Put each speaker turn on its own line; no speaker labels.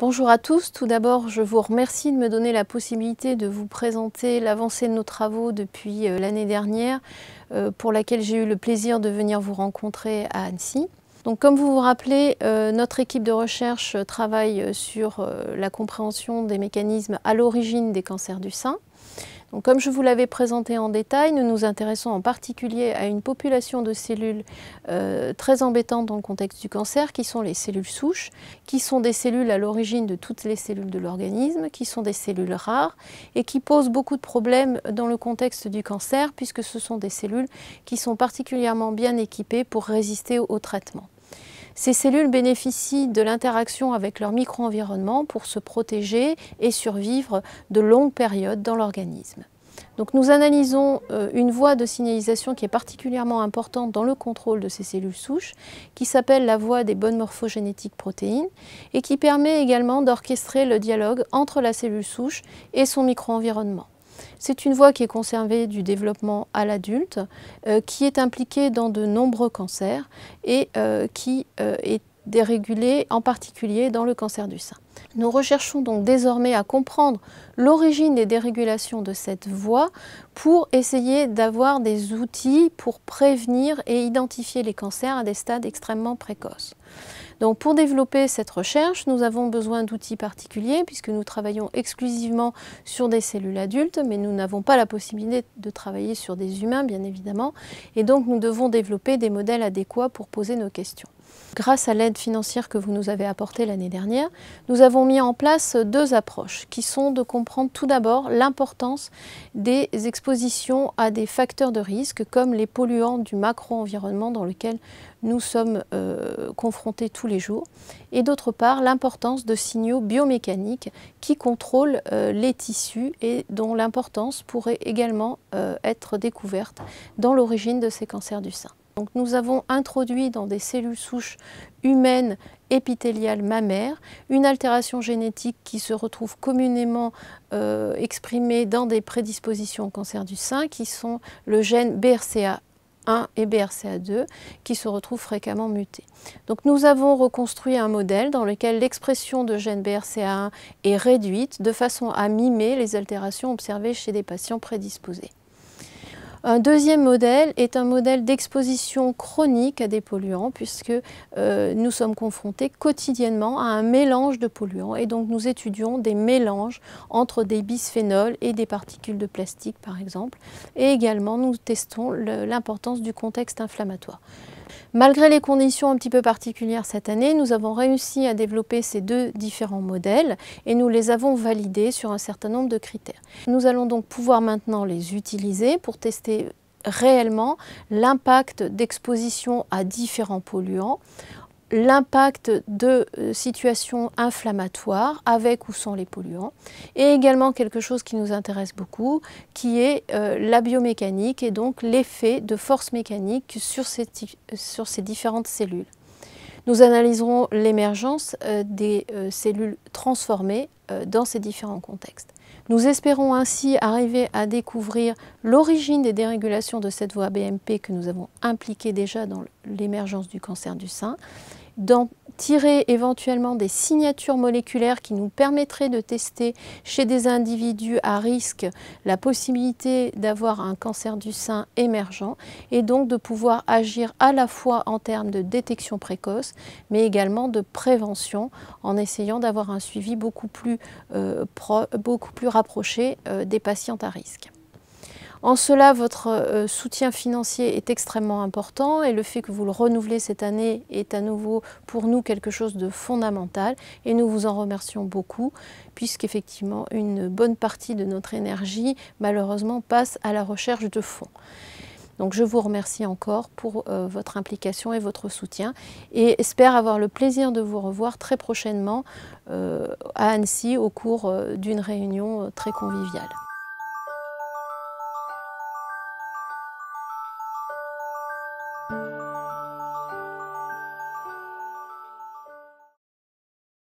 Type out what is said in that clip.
Bonjour à tous. Tout d'abord, je vous remercie de me donner la possibilité de vous présenter l'avancée de nos travaux depuis euh, l'année dernière, euh, pour laquelle j'ai eu le plaisir de venir vous rencontrer à Annecy. Donc, comme vous vous rappelez, euh, notre équipe de recherche travaille sur la compréhension des mécanismes à l'origine des cancers du sein comme je vous l'avais présenté en détail, nous nous intéressons en particulier à une population de cellules euh, très embêtantes dans le contexte du cancer, qui sont les cellules souches, qui sont des cellules à l'origine de toutes les cellules de l'organisme, qui sont des cellules rares et qui posent beaucoup de problèmes dans le contexte du cancer, puisque ce sont des cellules qui sont particulièrement bien équipées pour résister au traitement. Ces cellules bénéficient de l'interaction avec leur micro-environnement pour se protéger et survivre de longues périodes dans l'organisme. Nous analysons euh, une voie de signalisation qui est particulièrement importante dans le contrôle de ces cellules souches, qui s'appelle la voie des bonnes morphogénétiques protéines, et qui permet également d'orchestrer le dialogue entre la cellule souche et son micro-environnement. C'est une voie qui est conservée du développement à l'adulte, euh, qui est impliquée dans de nombreux cancers et euh, qui euh, est dérégulée en particulier dans le cancer du sein. Nous recherchons donc désormais à comprendre l'origine des dérégulations de cette voie pour essayer d'avoir des outils pour prévenir et identifier les cancers à des stades extrêmement précoces. Donc pour développer cette recherche, nous avons besoin d'outils particuliers puisque nous travaillons exclusivement sur des cellules adultes, mais nous n'avons pas la possibilité de travailler sur des humains, bien évidemment, et donc nous devons développer des modèles adéquats pour poser nos questions. Grâce à l'aide financière que vous nous avez apportée l'année dernière, nous avons mis en place deux approches qui sont de comprendre tout d'abord l'importance des expositions à des facteurs de risque comme les polluants du macro-environnement dans lequel nous sommes euh, confrontés tous les jours et d'autre part l'importance de signaux biomécaniques qui contrôlent euh, les tissus et dont l'importance pourrait également euh, être découverte dans l'origine de ces cancers du sein nous avons introduit dans des cellules souches humaines épithéliales mammaires une altération génétique qui se retrouve communément euh, exprimée dans des prédispositions au cancer du sein qui sont le gène BRCA 1 et BRCA2 qui se retrouvent fréquemment mutés. Donc nous avons reconstruit un modèle dans lequel l'expression de gène BRCA1 est réduite de façon à mimer les altérations observées chez des patients prédisposés. Un deuxième modèle est un modèle d'exposition chronique à des polluants puisque euh, nous sommes confrontés quotidiennement à un mélange de polluants et donc nous étudions des mélanges entre des bisphénols et des particules de plastique par exemple et également nous testons l'importance du contexte inflammatoire. Malgré les conditions un petit peu particulières cette année, nous avons réussi à développer ces deux différents modèles et nous les avons validés sur un certain nombre de critères. Nous allons donc pouvoir maintenant les utiliser pour tester réellement l'impact d'exposition à différents polluants l'impact de euh, situations inflammatoires avec ou sans les polluants et également quelque chose qui nous intéresse beaucoup qui est euh, la biomécanique et donc l'effet de force mécanique sur ces, sur ces différentes cellules. Nous analyserons l'émergence euh, des cellules transformées dans ces différents contextes. Nous espérons ainsi arriver à découvrir l'origine des dérégulations de cette voie BMP que nous avons impliquées déjà dans l'émergence du cancer du sein d'en tirer éventuellement des signatures moléculaires qui nous permettraient de tester chez des individus à risque la possibilité d'avoir un cancer du sein émergent et donc de pouvoir agir à la fois en termes de détection précoce mais également de prévention en essayant d'avoir un suivi beaucoup plus, euh, rapproché euh, des patients à risque. En cela, votre euh, soutien financier est extrêmement important et le fait que vous le renouvelez cette année est à nouveau pour nous quelque chose de fondamental et nous vous en remercions beaucoup puisqu'effectivement une bonne partie de notre énergie malheureusement passe à la recherche de fonds. Donc je vous remercie encore pour euh, votre implication et votre soutien et espère avoir le plaisir de vous revoir très prochainement euh, à Annecy au cours d'une réunion très conviviale.